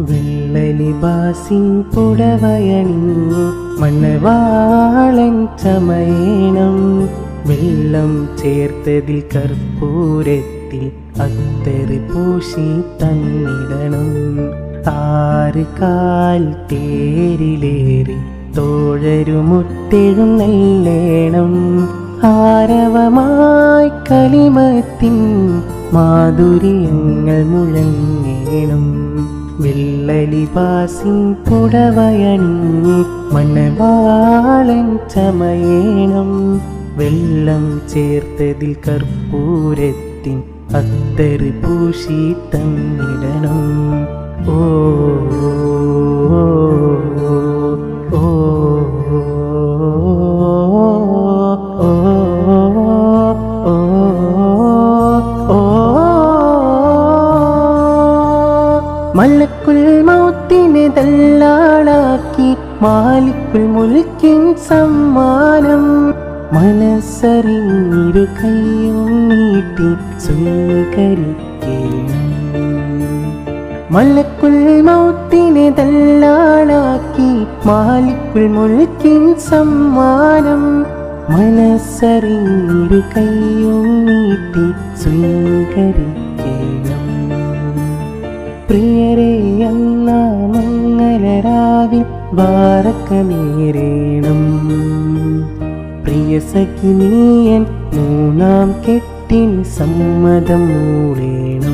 വെള്ളലിബാസിൻ പുടവയണി മണ്ണവാളൻ ചമയണം. വെള്ളം ചേർത്തതിൽ കർപ്പൂരത്തിൽ അത്തറി പൂശി തന്നിടണം. ആറ് കാൽ തേരിലേറി തോഴരുമുട്ടും നെല്ലേണം. ആരവമായി കലിമത്തിൻ മാധുര്യങ്ങൾ മുഴങ്ങേണം. വെള്ളലിബാസിൻ പുടവയണി മണവാളൻ ചമയേണം. വെള്ളം ചേർത്തതിൽ കർപ്പൂരത്തിൻ അത്തറ് പൂശി തന്നിടണം മലക്കുൽ മൗത്തിനെ തല്ലാളാക്കി മാലിക്കുൽ മുൽക്കിൻ സമ്മാനം മനസ്സറിഞ്ഞിരു കയ്യും നീട്ടി സ്വീകരിക്കണം. മലക്കുൽ മൗത്തിനെ തല്ലാളാക്കി മാലിക്കുൽ മുൽക്കിൻ സമ്മാനം മനസ്സറിഞ്ഞിരു കയ്യും നീട്ടി സ്വീകരിക്കണം. പ്രിയരെ എന്ന മംഗലരാവിൽ വാറക്കനേരേണം പ്രിയ സഖിനീയൻ മൂന്നാം കെട്ടിൻ സമ്മതം മൂളേണം